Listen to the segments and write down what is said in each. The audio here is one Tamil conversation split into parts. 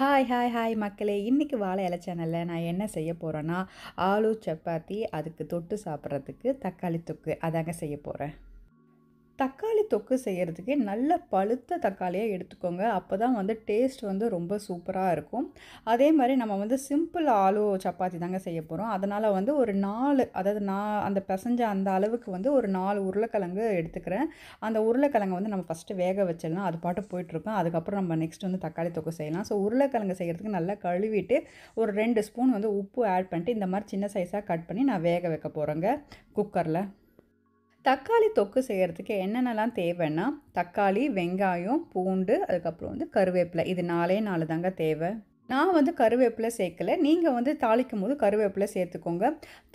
ஹாய் ஹாய் ஹாய் மக்களே. இன்றைக்கி வாழை இலை சேனலில் நான் என்ன செய்ய போகிறேன்னா ஆலு சப்பாத்தி அதுக்கு தொட்டு சாப்பிட்றதுக்கு தக்காளி தொக்கு. அதாங்க செய்ய போகிறேன் தக்காளி தொக்கு செய்கிறதுக்கு நல்ல பழுத்த தக்காளியாக எடுத்துக்கோங்க. அப்போ தான் வந்து டேஸ்ட் வந்து ரொம்ப சூப்பராக இருக்கும். அதே மாதிரி நம்ம வந்து சிம்பிள் ஆலு சப்பாத்தி தாங்க செய்ய போகிறோம் அதனால் வந்து ஒரு நாலு அதாவது நான் அந்த பிசைஞ்ச அந்த அளவுக்கு வந்து ஒரு நாலு உருளைக்கிழங்கு எடுத்துக்கிறேன். அந்த உருளைக்கிழங்கு வந்து நம்ம ஃபஸ்ட்டு வேக வச்சிடலாம். அது பாட்டு போயிட்டுருக்கோம் அதுக்கப்புறம் நம்ம நெக்ஸ்ட் வந்து தக்காளி தொக்கு செய்யலாம். ஸோ உருளைக்கிழங்கு செய்கிறதுக்கு நல்லா கழுவிட்டு ஒரு ரெண்டு ஸ்பூன் வந்து உப்பு ஆட் பண்ணிட்டு இந்த மாதிரி சின்ன சைஸாக கட் பண்ணி நான் வேக வைக்க போகிறேங்க குக்கரில் தக்காளி தொக்கு செய்கிறதுக்கு என்னென்னலாம் தேவைன்னா தக்காளி வெங்காயம் பூண்டு அதுக்கப்புறம் வந்து கருவேப்பிலை. இது நாலே நாலு தாங்க தேவை. நான் வந்து கருவேப்பிலை சேர்க்கல. நீங்கள் வந்து தாளிக்கும் போது கருவேப்பிலை சேர்த்துக்கோங்க.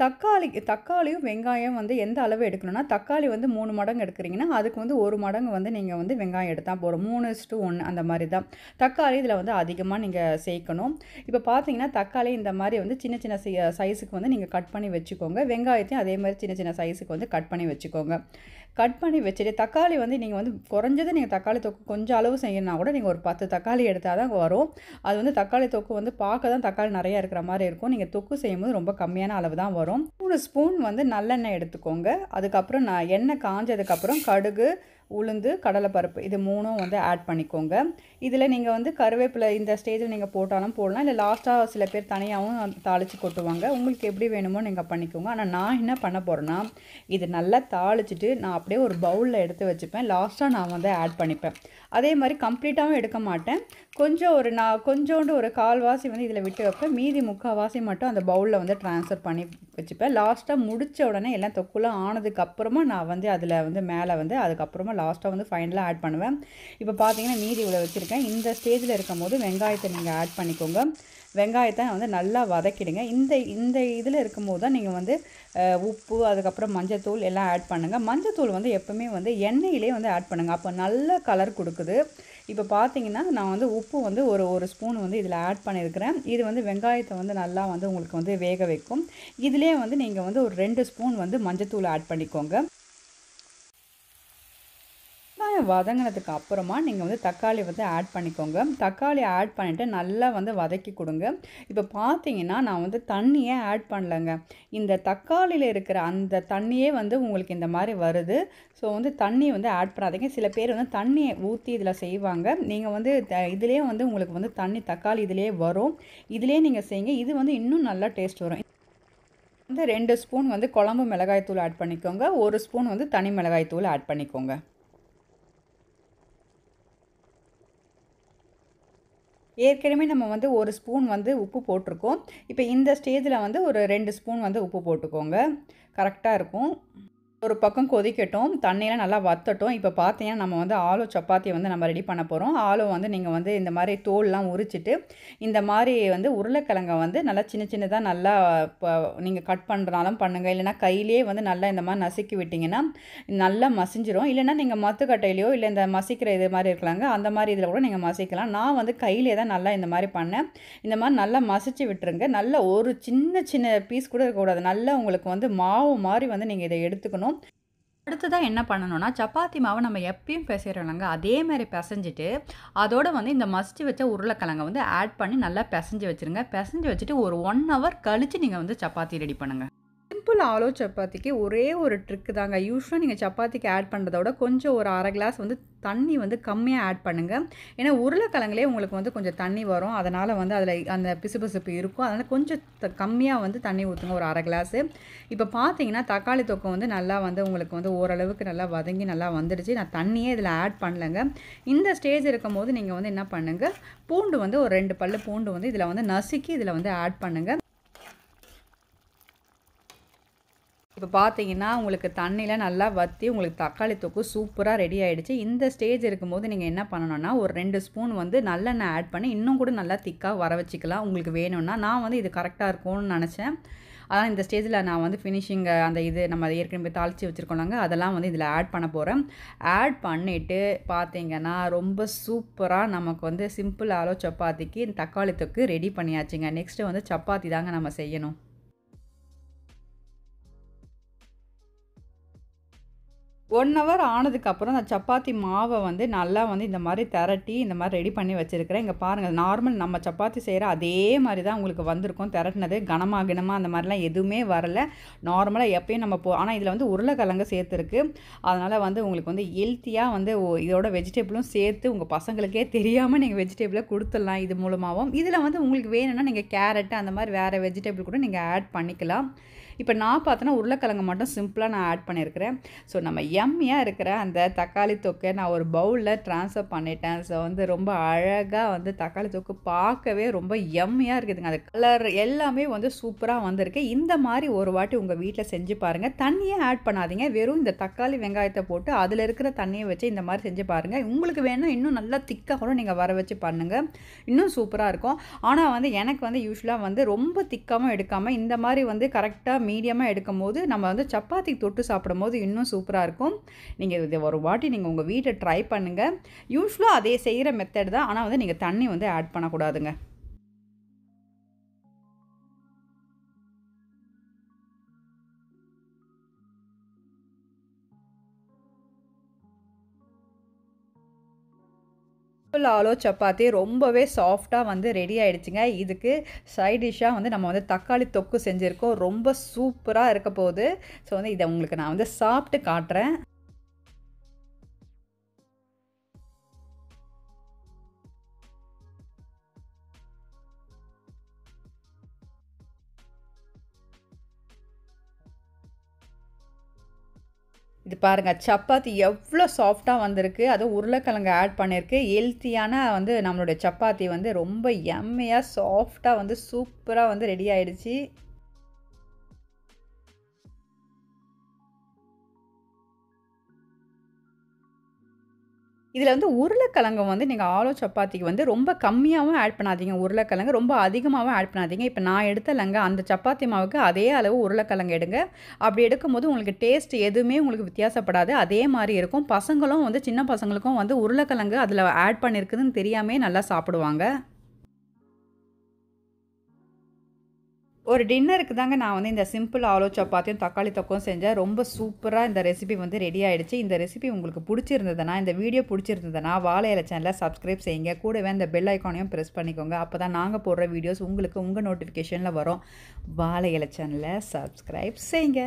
தக்காளி தக்காளியும் வெங்காயம் வந்து எந்த அளவு எடுக்கணும்னா தக்காளி வந்து மூணு மடங்கு எடுக்கிறீங்கன்னா அதுக்கு வந்து ஒரு மடங்கு வந்து நீங்கள் வந்து வெங்காயம் எடுத்தால் போகிறோம் மூணு டு ஒன்று அந்த மாதிரி தான். தக்காளி இதில் வந்து அதிகமாக நீங்கள் சேர்க்கணும். இப்போ பார்த்தீங்கன்னா தக்காளி இந்த மாதிரி வந்து சின்ன சின்ன சைஸுக்கு வந்து நீங்கள் கட் பண்ணி வச்சுக்கோங்க. வெங்காயத்தையும் அதே மாதிரி சின்ன சின்ன சைஸுக்கு வந்து கட் பண்ணி வச்சுக்கோங்க. கட் பண்ணி வச்சுட்டு தக்காளி வந்து நீங்கள் வந்து குறைஞ்சது நீங்கள் தக்காளி தொக்கு கொஞ்சம் அளவு செய்யணும்னா கூட நீங்கள் ஒரு பத்து தக்காளி எடுத்தால் தான் வரும். அது வந்து தக்காளி தொக்கு வந்து பார்க்க தான் தக்காளி நிறையா இருக்கிற மாதிரி இருக்கும். நீங்கள் தொக்கு செய்யும்போது ரொம்ப கம்மியான அளவு தான் வரும். மூணு ஸ்பூன் வந்து நல்லெண்ணெய் எடுத்துக்கோங்க. அதுக்கப்புறம் நான் எண்ணெய் காஞ்சதுக்கப்புறம் கடுகு உளுந்து கடலைப்பருப்பு. இது மூணும் வந்து ஆட் பண்ணிக்கோங்க. இதில் நீங்கள் வந்து கருவேப்பிலை இந்த ஸ்டேஜில் நீங்கள் போட்டாலும் போடலாம். இல்லை லாஸ்ட்டாக சில பேர் தனியாகவும் தாளித்து கொட்டுவாங்க. உங்களுக்கு எப்படி வேணுமோ நீங்கள் பண்ணிக்கோங்க. ஆனால் நான் என்ன பண்ண போகிறேன்னா இது நல்லா தாளிச்சிட்டு நான் அப்படியே ஒரு பவுலில் எடுத்து வச்சுப்பேன். லாஸ்ட்டாக நான் வந்து ஆட் பண்ணிப்பேன். அதே மாதிரி கம்ப்ளீட்டாகவும் எடுக்க மாட்டேன். கொஞ்சம் ஒரு நான் கொஞ்சோண்டு ஒரு கால்வாசி வந்து இதில் விட்டு வைப்பேன் மீதி முக்கால்வாசி மட்டும் அந்த பவுலில் வந்து ட்ரான்ஸ்ஃபர் பண்ணி வச்சுப்பேன். லாஸ்ட்டாக முடித்த உடனே எல்லாம் தொக்குலாம் ஆனதுக்கப்புறமா நான் வந்து அதில் வந்து மேலே வந்து அதுக்கப்புறமா லாஸ்ட்டாக வந்து ஃபைனலாக ஆட் பண்ணுவேன். இப்போ பார்த்தீங்கன்னா மீதி இவ்வளோ வச்சுருக்கேன். இந்த ஸ்டேஜில் இருக்கும் போது வெங்காயத்தை நீங்கள் ஆட் பண்ணிக்கோங்க. வெங்காயத்தை வந்து நல்லா வதக்கிடுங்க. இந்த இந்த இதில் இருக்கும்போது தான் நீங்கள் வந்து உப்பு அதுக்கப்புறம் மஞ்சத்தூள் எல்லாம் ஆட் பண்ணுங்கள் மஞ்சத்தூள் வந்து எப்போவுமே வந்து எண்ணெயிலே வந்து ஆட் பண்ணுங்கள் அப்போ நல்ல கலர் கொடுக்குது. இப்போ பார்த்தீங்கன்னா நான் வந்து உப்பு வந்து ஒரு ஒரு ஸ்பூன் வந்து இதில் ஆட் பண்ணியிருக்கிறேன். இது வந்து வெங்காயத்தை வந்து நல்லா வந்து உங்களுக்கு வந்து வேக வைக்கும். இதிலே வந்து நீங்கள் வந்து ஒரு ரெண்டு ஸ்பூன் வந்து மஞ்சத்தூள் ஆட் பண்ணிக்கோங்க. வதங்கினதுக்கு அப்புறமா நீங்கள் வந்து தக்காளி வந்து ஆட் பண்ணிக்கோங்க. தக்காளி ஆட் பண்ணிவிட்டு நல்லா வந்து வதக்கி கொடுங்க. இப்போ பார்த்தீங்கன்னா நான் வந்து தண்ணியே ஆட் பண்ணலைங்க. இந்த தக்காளியில் இருக்கிற அந்த தண்ணியே வந்து உங்களுக்கு இந்த மாதிரி வருது. ஸோ வந்து தண்ணி வந்து ஆட் பண்ணாதீங்க. சில பேர் வந்து தண்ணியை ஊற்றி இதில் செய்வாங்க. நீங்கள் வந்து இதுலேயே வந்து உங்களுக்கு வந்து தண்ணி தக்காளி இதிலே வரும். இதிலே நீங்கள் செய்யுங்க. இது வந்து இன்னும் நல்லா டேஸ்ட் வரும். வந்து ரெண்டு ஸ்பூன் வந்து குழம்பு மிளகாய் தூள் ஆட் பண்ணிக்கோங்க. ஒரு ஸ்பூன் வந்து தனி மிளகாய் தூள் ஆட் பண்ணிக்கோங்க. ஏற்கனவே நம்ம வந்து ஒரு ஸ்பூன் வந்து உப்பு போட்டிருக்கோம். இப்போ இந்த ஸ்டேஜில் வந்து ஒரு ரெண்டு ஸ்பூன் வந்து உப்பு போட்டுக்கோங்க. கரெக்டாக இருக்கும். ஒரு பக்கம் கொதிக்கட்டும் தண்ணியெலாம் நல்லா வத்தட்டும். இப்போ பார்த்தீங்கன்னா நம்ம வந்து ஆலோ சப்பாத்தியை வந்து நம்ம ரெடி பண்ண போகிறோம் ஆலோ வந்து நீங்கள் வந்து இந்த மாதிரி தோல்லாம் உரிச்சிட்டு இந்த மாதிரி வந்து உருளைக்கிழங்கை வந்து நல்லா சின்ன சின்னதாக நல்லா இப்போ நீங்கள் கட் பண்ணுறனாலும் பண்ணுங்கள் இல்லைனா கையிலே வந்து நல்லா இந்த மாதிரி நசுக்கி விட்டிங்கன்னா நல்லா மசிஞ்சிரும். இல்லைனா நீங்கள் மத்துக்கட்டையிலையோ இல்லை இந்த மசிக்கிற இது மாதிரி இருக்கலாங்க. அந்த மாதிரி இதில் கூட நீங்கள் மசிக்கலாம். நான் வந்து கையிலே தான் நல்லா இந்த மாதிரி பண்ணேன். இந்த மாதிரி நல்லா மசிச்சு விட்டுருங்க. நல்ல ஒரு சின்ன சின்ன பீஸ் கூட இருக்கக்கூடாது. நல்லா உங்களுக்கு வந்து மாவு மாதிரி வந்து நீங்கள் இதை எடுத்துக்கணும். அடுத்ததாக என்ன பண்ணணும்னா சப்பாத்தி மாவை நம்ம எப்பயும் பிசைகிறோம்லங்க அதே மாதிரி பிசைஞ்சிட்டு அதோடு வந்து இந்த மசிச்சு வச்ச உருளைக்கிழங்க வந்து ஆட் பண்ணி நல்லா பிசைஞ்சு வச்சுருங்க. பிசைஞ்சு வச்சுட்டு ஒரு ஒன் ஹவர் கழித்து நீங்கள் வந்து சப்பாத்தி ரெடி பண்ணுங்கள் சிம்பிள் ஆலோ சப்பாத்திக்கு ஒரே ஒரு ட்ரிக்கு தாங்க. யூஸ்வலாக நீங்கள் சப்பாத்திக்கு ஆட் பண்ணுறத விட கொஞ்சம் ஒரு அரை கிளாஸ் வந்து தண்ணி வந்து கம்மியாக ஆட் பண்ணுங்கள் ஏன்னா உருளைக்கிழங்குலே உங்களுக்கு வந்து கொஞ்சம் தண்ணி வரும். அதனால் வந்து அதில் அந்த பிசுபிசுப்பு இருக்கும். அதனால் கொஞ்சம் கம்மியாக வந்து தண்ணி ஊற்றுங்க ஒரு அரை கிளாஸு இப்போ பார்த்தீங்கன்னா தக்காளி தொக்கம் வந்து நல்லா வந்து உங்களுக்கு வந்து ஓரளவுக்கு நல்லா வதங்கி நல்லா வந்துடுச்சு. நான் தண்ணியே இதில் ஆட் பண்ணலைங்க. இந்த ஸ்டேஜ் இருக்கும் போது நீங்கள் வந்து என்ன பண்ணுங்கள் பூண்டு வந்து ஒரு ரெண்டு பல்லு பூண்டு வந்து இதில் வந்து நசுக்கி இதில் வந்து ஆட் பண்ணுங்கள் இப்போ பார்த்தீங்கன்னா உங்களுக்கு தண்ணியில் நல்லா வற்றி உங்களுக்கு தக்காளி தொக்கு சூப்பராக ரெடி ஆகிடுச்சு இந்த ஸ்டேஜ் இருக்கும்போது நீங்கள் என்ன பண்ணணும்னா ஒரு ரெண்டு ஸ்பூன் வந்து நல்லெண்ணெய் ஆட் பண்ணி இன்னும் கூட நல்லா திக்காக வர வச்சுக்கலாம். உங்களுக்கு வேணும்னா நான் வந்து இது கரெக்டாக இருக்கும்னு நினச்சேன். அதான் இந்த ஸ்டேஜில் நான் வந்து ஃபினிஷிங்கை அந்த இது நம்ம ஏற்கனவே தாளித்து வச்சுருக்கோம்லாங்க அதெல்லாம் வந்து இதில் ஆட் பண்ண போகிறேன் ஆட் பண்ணிவிட்டு பார்த்தீங்கன்னா ரொம்ப சூப்பராக நமக்கு வந்து சிம்பிள் ஆலோ சப்பாத்திக்கு தக்காளி தொக்கு ரெடி பண்ணியாச்சுங்க. நெக்ஸ்ட்டு வந்து சப்பாத்தி தாங்க நம்ம செய்யணும். ஒன் ஹவர் ஆனதுக்கப்புறம் அந்த சப்பாத்தி மாவை வந்து நல்லா வந்து இந்த மாதிரி திரட்டி இந்த மாதிரி ரெடி பண்ணி வச்சுருக்கிறேன். இங்கே பாருங்கள் நார்மல் நம்ம சப்பாத்தி செய்கிற அதே மாதிரி தான் உங்களுக்கு வந்திருக்கும். திரட்டினது கனமாக கினமாக அந்த மாதிரிலாம் எதுவுமே வரல. நார்மலாக எப்பயும் நம்ம போ ஆனால் இதில் வந்து உருளைக்கிழங்கு சேர்த்துருக்கு. அதனால் வந்து உங்களுக்கு வந்து ஹெல்த்தியாக வந்து இதோட வெஜிடபிளும் சேர்த்து உங்கள் பசங்களுக்கே தெரியாமல் நீங்கள் வெஜிடபிளை கொடுத்துடலாம் இது மூலமாகவும் இதில் வந்து உங்களுக்கு வேணும்னா நீங்கள் கேரட் அந்த மாதிரி வேறு வெஜிடபிள் கூட நீங்கள் ஆட் பண்ணிக்கலாம். இப்போ நான் பார்த்தோன்னா உருளைக்கிழங்கு மட்டும் சிம்பிளாக நான் ஆட் பண்ணியிருக்கிறேன். ஸோ நம்ம எம்மியாக இருக்கிற அந்த தக்காளி தொக்கை நான் ஒரு பவுலில் ட்ரான்ஸ்ஃபர் பண்ணிட்டேன். ஸோ வந்து ரொம்ப அழகாக வந்து தக்காளி தொக்கு பார்க்கவே ரொம்ப எம்மியாக இருக்குதுங்க. அது கலர் எல்லாமே வந்து சூப்பராக வந்திருக்கு. இந்த மாதிரி ஒரு வாட்டி உங்கள் வீட்டில் செஞ்சு பாருங்கள் தண்ணியே ஆட் பண்ணாதீங்க. வெறும் இந்த தக்காளி வெங்காயத்தை போட்டு அதில் இருக்கிற தண்ணியை வச்சு இந்த மாதிரி செஞ்சு பாருங்கள் உங்களுக்கு வேணும் இன்னும் நல்லா திக்காக கூட நீங்கள் வர வச்சு பண்ணுங்கள் இன்னும் சூப்பராக இருக்கும். ஆனால் வந்து எனக்கு வந்து யூஸ்வலாக வந்து ரொம்ப திக்காகவும் எடுக்காமல் இந்த மாதிரி வந்து கரெக்டாக மீடியமாக எடுக்கும் போது நம்ம வந்து சப்பாத்தி தொட்டு சாப்பிடும் போது இன்னும் சூப்பராக இருக்கும். நீங்கள் இது ஒரு வாட்டி நீங்கள் உங்கள் வீட்டை ட்ரை பண்ணுங்கள் யூஸ்வலாக அதே செய்கிற மெத்தட் தான். ஆனால் வந்து நீங்கள் தண்ணி வந்து ஆட் பண்ணக்கூடாதுங்க. சிம்பிள் ஆலோ சப்பாத்தி ரொம்பவே சாஃப்டாக வந்து ரெடி ஆகிடுச்சிங்க இதுக்கு சைட் டிஷ்ஷாக வந்து நம்ம வந்து தக்காளி தொக்கு செஞ்சுருக்கோம். ரொம்ப சூப்பராக இருக்க போகுது. ஸோ வந்து இதை உங்களுக்கு நான் வந்து சாப்பிட்டு காட்டுறேன். இது பாருங்கள் சப்பாத்தி எவ்வளோ சாஃப்டாக வந்திருக்கு. அதுவும் உருளைக்கிழங்கு ஆட் பண்ணியிருக்கு ஹெல்த்தியான வந்து நம்மளுடைய சப்பாத்தி வந்து ரொம்ப எம்மையாக சாஃப்டாக வந்து சூப்பராக வந்து ரெடி ஆகிடுச்சி இதில் வந்து உருளைக்கிழங்கு வந்து நீங்கள் ஆலோ சப்பாத்திக்கு வந்து ரொம்ப கம்மியாகவும் ஆட் பண்ணாதீங்க. உருளைக்கிழங்கு ரொம்ப அதிகமாகவும் ஆட் பண்ணாதீங்க. இப்போ நான் எடுத்தலைங்க அந்த சப்பாத்தி மாவுக்கு அதே அளவு உருளைக்கிழங்கு எடுங்க. அப்படி எடுக்கும்போது உங்களுக்கு டேஸ்ட் எதுவுமே உங்களுக்கு வித்தியாசப்படாது. அதே மாதிரி இருக்கும். பசங்களும் வந்து சின்ன பசங்களுக்கும் வந்து உருளைக்கிழங்கு அதில் ஆட் பண்ணியிருக்குதுன்னு தெரியாமே நல்லா சாப்பிடுவாங்க. ஒரு டின்னருக்கு தாங்க நான் வந்து இந்த சிம்பிள் ஆலோ சப்பாத்தியும் தக்காளி தக்கம் செஞ்சேன். ரொம்ப சூப்பராக இந்த ரெசிபி வந்து ரெடி ஆகிடுச்சு இந்த ரெசிபி உங்களுக்கு பிடிச்சிருந்ததுன்னா இந்த வீடியோ பிடிச்சிருந்ததுன்னா வாழை இலை சேனலை சப்ஸ்கிரைப் செய்யுங்க. கூடவே இந்த பெல் ஐக்கானையும் ப்ரெஸ் பண்ணிக்கோங்க. அப்போ தான் நாங்கள் போடுற வீடியோஸ் உங்களுக்கு உங்கள் நோட்டிஃபிகேஷனில் வரும். வாழை இலை சேனலை சப்ஸ்கிரைப் செய்யுங்க.